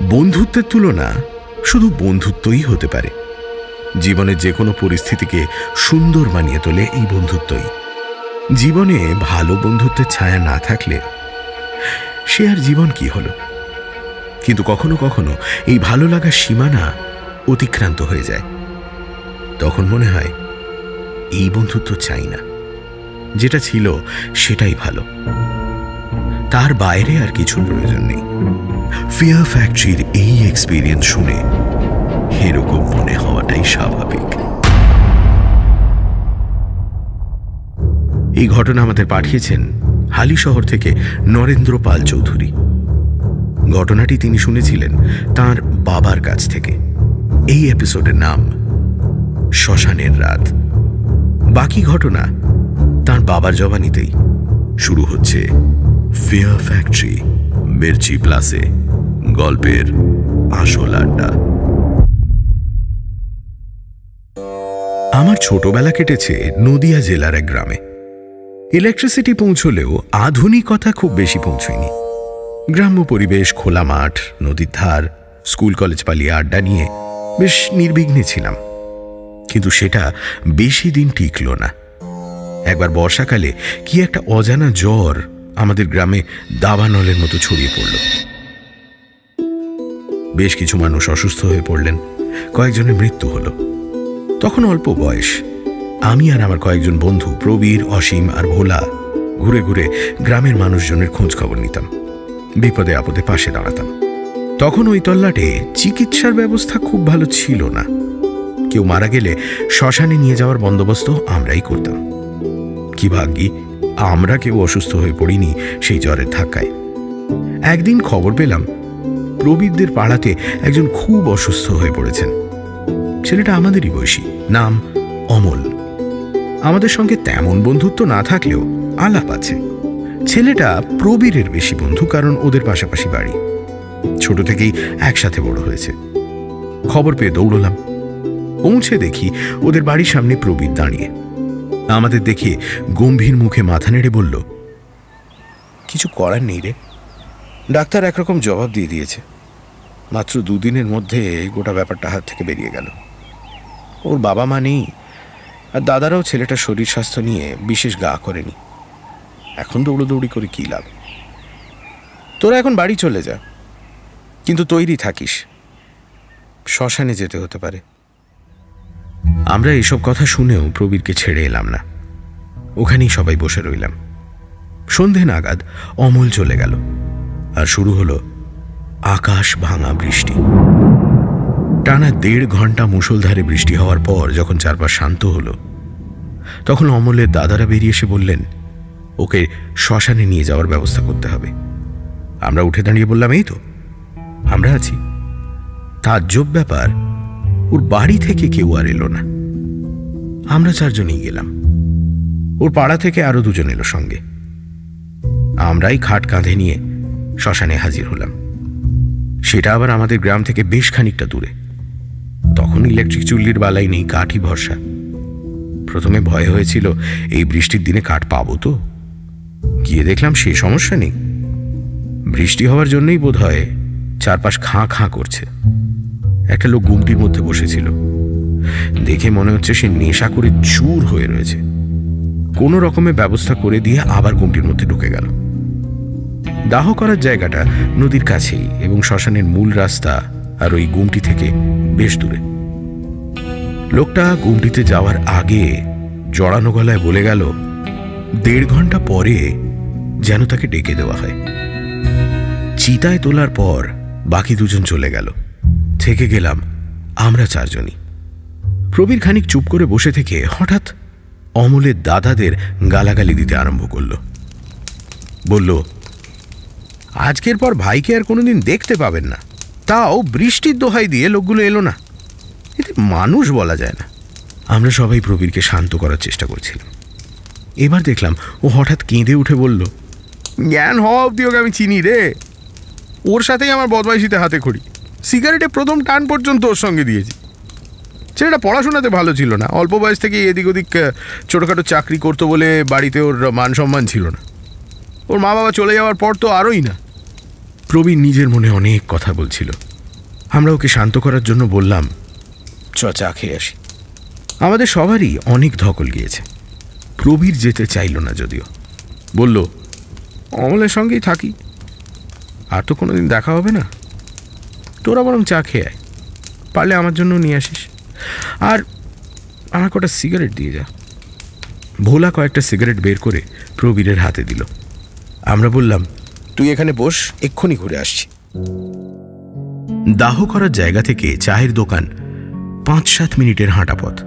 বন্ধুত্বের তুলনা শুধু বন্ধুত্বই হতে পারে। জীবনের যে কোনো পরিস্থিতিকে সুন্দর মানিয়ে তোলে এই বন্ধুত্বই। জীবনে ভালো বন্ধুত্বের ছায়া না থাকলে সে আর জীবন কি হলো? কিন্তু কখনো কখনো এই ভালো লাগার সীমানা অতিক্রান্ত হয়ে যায়। তখন মনে হয়, এই বন্ধুত্ব চাই না। যেটা ছিল সেটাই ভালো। তার বাইরে আর কিছুর প্রয়োজন নেই। ফিয়ার ফ্যাক্টরির এই এক্সপিরিয়েন্স শুনে এরকম মনে হওয়াটাই স্বাভাবিক। এই ঘটনা আমাদের পাঠিয়েছেন হালি শহর থেকে নরেন্দ্র পাল চৌধুরী। ঘটনাটি তিনি শুনেছিলেন তার বাবার কাছ থেকে। এই এপিসোডের নাম শ্মশানের রাত। বাকি ঘটনা তার বাবার জবানিতেই শুরু হচ্ছে ফিয়ার ফ্যাক্টরি মির্চি প্লাসে গল্পের আসল আড্ডা। আমার ছোটবেলা কেটেছে নদিয়া জেলার এক গ্রামে। ইলেকট্রিসিটি পৌঁছলেও আধুনিকতা খুব বেশি পৌঁছয়নি। গ্রাম্য পরিবেশ, খোলা মাঠ, নদীর ধার, স্কুল কলেজ পালিয়ে আড্ডা নিয়ে বেশ নির্বিঘ্নে ছিলাম। কিন্তু সেটা বেশি দিন টিকল না। একবার বর্ষাকালে কি একটা অজানা জ্বর আমাদের গ্রামে দাবানলের মতো ছড়িয়ে পড়ল। বেশ কিছু মানুষ অসুস্থ হয়ে পড়লেন। কয়েকজনের মৃত্যু হলো। তখন অল্প বয়স। আমি আর আমার কয়েকজন বন্ধু, প্রবীর, অসীম আর ভোলা, ঘুরে ঘুরে গ্রামের মানুষজনের খোঁজ খবর নিতাম। বিপদে আপদে পাশে দাঁড়াতাম। তখন ওই তল্লাটে চিকিৎসার ব্যবস্থা খুব ভালো ছিল না। কেউ মারা গেলে শ্মশানে নিয়ে যাওয়ার বন্দোবস্ত আমরাই করতাম। কি ভাগ্যি! আমরা কেউ অসুস্থ হয়ে পড়িনি সেই জ্বরের ধাক্কায়। একদিন খবর পেলাম, প্রবীরদের পাড়াতে একজন খুব অসুস্থ হয়ে পড়েছেন। ছেলেটা আমাদেরই বয়সী, নাম অমল। আমাদের সঙ্গে তেমন বন্ধুত্ব না থাকলেও আলাপ আছে। ছেলেটা প্রবীরের বেশি বন্ধু, কারণ ওদের পাশাপাশি বাড়ি। ছোট থেকেই একসাথে বড় হয়েছে। খবর পেয়ে দৌড়লাম। পৌঁছে দেখি ওদের বাড়ির সামনে প্রবীর দাঁড়িয়ে। আমাদের দেখে গম্ভীর মুখে মাথা নেড়ে বলল, কিছু করার নেই রে। ডাক্তার একরকম জবাব দিয়ে দিয়েছে। মাত্র দুদিনের মধ্যে গোটা ব্যাপারটা হাত থেকে বেরিয়ে গেল। ওর বাবা মা নেই আর দাদারাও ছেলেটার শরীর স্বাস্থ্য নিয়ে বিশেষ গা করেনি। এখন দৌড়োদৌড়ি করে কী লাভ? তোরা এখন বাড়ি চলে যা। কিন্তু তৈরি থাকিস। শ্মশানে যেতে হতে পারে। আমরা এসব কথা শুনেও প্রবীরকে ছেড়ে এলাম না। ওখানেই সবাই বসে রইলাম। সন্ধে নাগাদ অমল চলে গেল আর শুরু হলো আকাশ ভাঙা বৃষ্টি। টানা দেড় ঘণ্টা মুষলধারে বৃষ্টি হওয়ার পর যখন চারপাশ শান্ত হলো, তখন অমলের দাদারা বেরিয়ে এসে বললেন, ওকে শ্মশানে নিয়ে যাওয়ার ব্যবস্থা করতে হবে। আমরা উঠে দাঁড়িয়ে বললাম, এই তো, আমরা আছি। তাজ্জব ব্যাপার, ওর বাড়ি থেকে কেউ আর এলো না। আমরা চারজনই গেলাম। ওর পাড়া থেকে আরও দুজন এলো সঙ্গে। আমরাই খাট কাঁধে নিয়ে শ্মশানে হাজির হলাম। সেটা আবার আমাদের গ্রাম থেকে বেশ খানিকটা দূরে। তখন ইলেকট্রিক চুল্লির বালাই নেই, কাঠই ভরসা। প্রথমে ভয় হয়েছিল, এই বৃষ্টির দিনে কাঠ পাবো তো? গিয়ে দেখলাম সে সমস্যা নেই। বৃষ্টি হওয়ার জন্যই বোধ হয় চারপাশ খাঁ খাঁ করছে। একটা লোক গুমটির মধ্যে বসেছিল। দেখে মনে হচ্ছে সে নেশা করে চুর হয়ে রয়েছে। কোনো রকমের ব্যবস্থা করে দিয়ে আবার গুমটির মধ্যে ঢুকে গেল। দাহ করার জায়গাটা নদীর কাছেই এবং শ্মশানের মূল রাস্তা আর ওই গুমটি থেকে বেশ দূরে। লোকটা গুমটিতে যাওয়ার আগে জড়ানো গলায় বলে গেল, দেড় ঘণ্টা পরে যেন তাকে ডেকে দেওয়া হয়। চিতায় তোলার পর বাকি দুজন চলে গেল। থেকে গেলাম আমরা চারজনই। প্রবীর খানিক চুপ করে বসে থেকে হঠাৎ অমলের দাদাদের গালাগালি দিতে আরম্ভ করল। বলল, আজকের পর ভাইকে আর কোনোদিন দেখতে পাবেন না। তাও বৃষ্টির দোহাই দিয়ে লোকগুলো এলো না। এতে মানুষ বলা যায় না। আমরা সবাই প্রবীরকে শান্ত করার চেষ্টা করছিলাম। এবার দেখলাম ও হঠাৎ কেঁদে উঠে বলল, জ্ঞান হওয়া অব্দি ওকে আমি চিনি রে। ওর সাথেই আমার বদমাইশিতে হাতে খড়ি। সিগারেটে প্রথম টান পর্যন্ত ওর সঙ্গে দিয়েছি। ছেলেটা পড়াশোনাতে ভালো ছিল না। অল্প বয়স থেকে এদিক ওদিক ছোটোখাটো চাকরি করতো বলে বাড়িতে ওর মান সম্মান ছিল না। ওর মা বাবা চলে যাওয়ার পর তো আরোই না। প্রবীণ নিজের মনে অনেক কথা বলছিল। আমরা ওকে শান্ত করার জন্য বললাম, চ, চা খেয়ে আসি। আমাদের সবারই অনেক ধকল গিয়েছে। প্রবীর যেতে চাইল না যদিও। বলল, অমলের সঙ্গেই থাকি। আর তো কোনোদিন দেখা হবে না। তোরা বরং চা খেয়ে আয়। পারলে আমার জন্য নিয়ে আসিস। আর আমার কটা সিগারেট দিয়ে যা। ভোলা কয়েকটা সিগারেট বের করে প্রবীরের হাতে দিল। আমরা বললাম তুই এখানে বস এক্ষুনি ঘুরে আসছি। দাহ করার জায়গা থেকে চায়ের দোকান পাঁচ সাত মিনিটের হাঁটা পথ।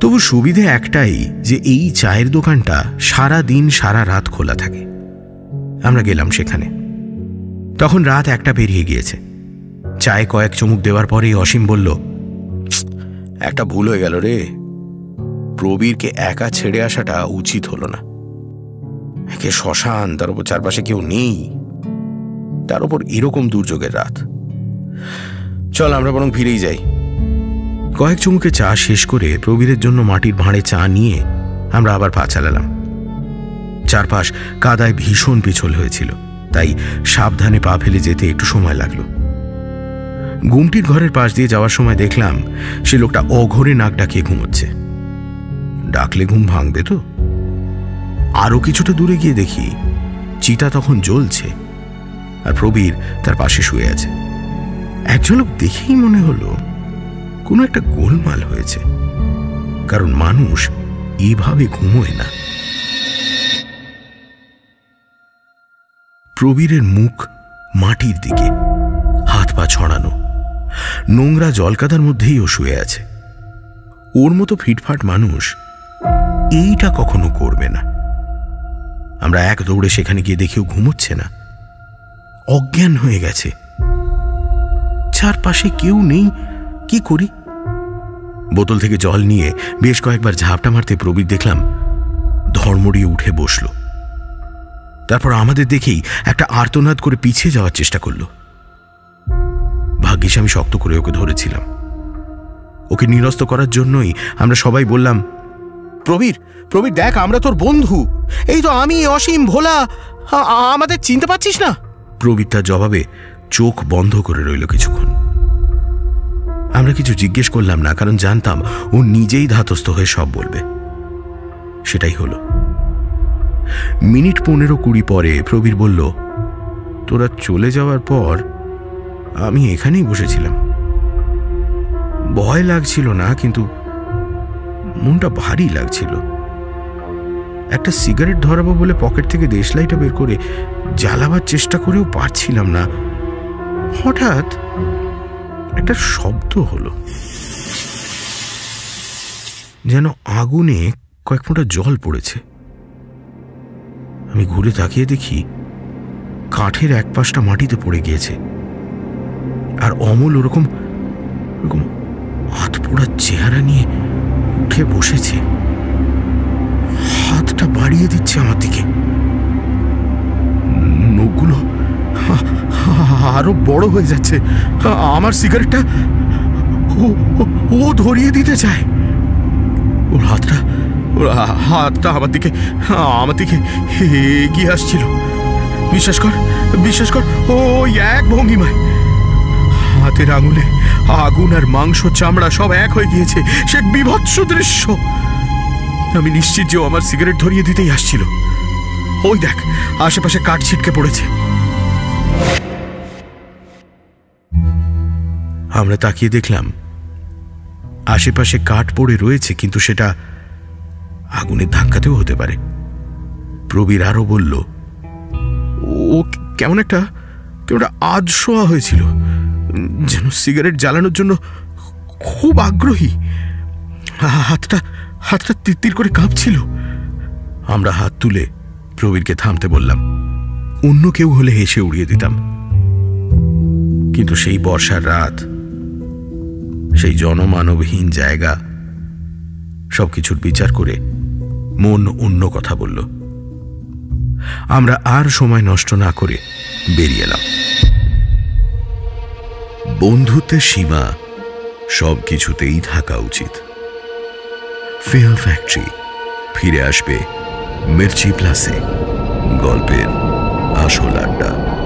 তবু সুবিধে একটাই যে এই চায়ের দোকানটা সারা দিন সারা রাত খোলা থাকে। আমরা গেলাম সেখানে। তখন রাত একটা পেরিয়ে গিয়েছে। চায়ে কয়েক চুমুক দেওয়ার পরেই অসীম বলল একটা ভুল হয়ে গেল রে। প্রবীরকে একা ছেড়ে আসাটা উচিত হলো না। একে শ্মশান, তার উপর চারপাশে কেউ নেই। তার উপর এরকম দুর্যোগের রাত। চল, আমরা বরং ফিরেই যাই। কয়েক চুমুকে চা শেষ করে প্রবীরের জন্য মাটির ভাঁড়ে চা নিয়ে আমরা আবার পা চালালাম। চারপাশ কাদায় ভীষণ পিছল হয়েছিল। তাই সাবধানে পা ফেলে যেতে একটু সময় লাগল। গুমটির ঘরের পাশ দিয়ে যাওয়ার সময় দেখলাম সে লোকটা অঘরে নাক ডাকিয়ে ঘুমোচ্ছে। ডাকলে ঘুম ভাঙবে তো? আরও কিছুটা দূরে গিয়ে দেখি চিতা তখন জ্বলছে আর প্রবীর তার পাশে শুয়ে আছে। একজন লোক দেখেই মনে হলো কোনো একটা গোলমাল হয়েছে। কারণ মানুষ এভাবে ঘুমোয় না। প্রবীরের মুখ মাটির দিকে, হাত পা ছড়ানো। নোংরা জলকাদার মধ্যেই ও শুয়ে আছে। ওর মতো ফিটফাট মানুষ এইটা কখনো করবে না। আমরা এক দৌড়ে সেখানে গিয়ে দেখেও ঘুমোচ্ছে না। অজ্ঞান হয়ে গেছে। চারপাশে কেউ নেই, কি করি? বোতল থেকে জল নিয়ে বেশ কয়েকবার ঝাপটা মারতে প্রবীর দেখলাম ধর্মড়িয়ে উঠে বসল। তারপর আমাদের দেখেই একটা আর্তনাদ করে পিছিয়ে যাওয়ার চেষ্টা করল। ভাগ্যিস আমি শক্ত করে ওকে ধরেছিলাম। ওকে নিরস্ত করার জন্যই আমরা সবাই বললাম, প্রবীর প্রবীর দেখ, আমরা তোর বন্ধু। এই তো আমি, অসীম, ভোলা আমাদের চিনতে পারছিস না? প্রবীর তার জবাবে চোখ বন্ধ করে রইল কিছুক্ষণ। আমরা কিছু জিজ্ঞেস করলাম না, কারণ জানতাম ও নিজেই ধাতস্থ হয়ে সব বলবে। সেটাই হলো। মিনিট পনেরো কুড়ি পরে প্রবীর বলল, তোরা চলে যাওয়ার পর আমি এখানেই বসেছিলাম। ভয় লাগছিল না, কিন্তু মনটা ভারী লাগছিল। একটা সিগারেট ধরাবো বলে পকেট থেকে দেশলাইটা বের করে জ্বালাবার চেষ্টা করেও পারছিলাম না। হঠাৎ একটা শব্দ হলো। যেন আগুনে কয়েক ফোঁটা জল পড়েছে। আমি ঘুরে তাকিয়ে দেখি, কাঠের এক পাশটা মাটিতে পড়ে গিয়েছে। আর অমল ওরকম ওরকম হাত পোড়ার চেহারা নিয়ে উঠে বসেছে। হাতটা বাড়িয়ে দিচ্ছে আমার দিকে। নখগুলো আরও বড় হয়ে যাচ্ছে। আমার সিগারেটটা ও- ধরিয়ে দিতে চায়। ওর হাতটা ওর হাতটা আমার দিকে আমার দিকে এগিয়ে আসছিল। বিশ্বাস কর বিশ্বাস কর ও এক ভঙ্গিমায় হাতের আঙুলে। আগুন আর মাংস, চামড়া সব এক হয়ে গিয়েছে। সে বিভৎস দৃশ্য। আমি নিশ্চিত যে আমার সিগারেট ধরিয়ে দিতেই আসছিল। ওই দেখ, আশেপাশে কাঠ ছিটকে পড়েছে। আমরা তাকিয়ে দেখলাম, আশেপাশে কাঠ পড়ে রয়েছে, কিন্তু সেটা আগুনের ধাক্কাতেও হতে পারে। প্রবীর আরও বলল, ও, কেমন একটা কেমন একটা আজ শোয়া হয়েছিল। যেন সিগারেট জ্বালানোর জন্য খুব আগ্রহী। হাতটা হাতটা তিত্তির করে কাঁপছিল। আমরা হাত তুলে প্রবীরকে থামতে বললাম। অন্য কেউ হলে হেসে উড়িয়ে দিতাম। কিন্তু সেই বর্ষার রাত, সেই জনমানবহীন জায়গা, সবকিছুর বিচার করে মন অন্য কথা বলল। আমরা আর সময় নষ্ট না করে বেরিয়ে এলাম। বন্ধুত্বের সীমা সব কিছুতেই থাকা উচিত। ফেয়ার ফ্যাক্টরি ফিরে আসবে মির্চি প্লাসে। গল্পের আসল আড্ডা।